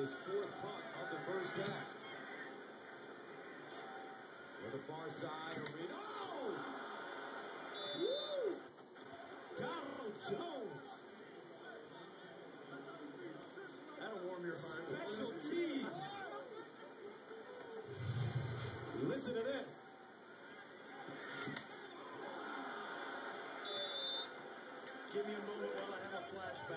his fourth punt of the first half. For the far side, Arenas. Oh! Woo! Donald Jones. That'll warm your heart. Special teams. Listen to this. Give me a moment while I have a flashback.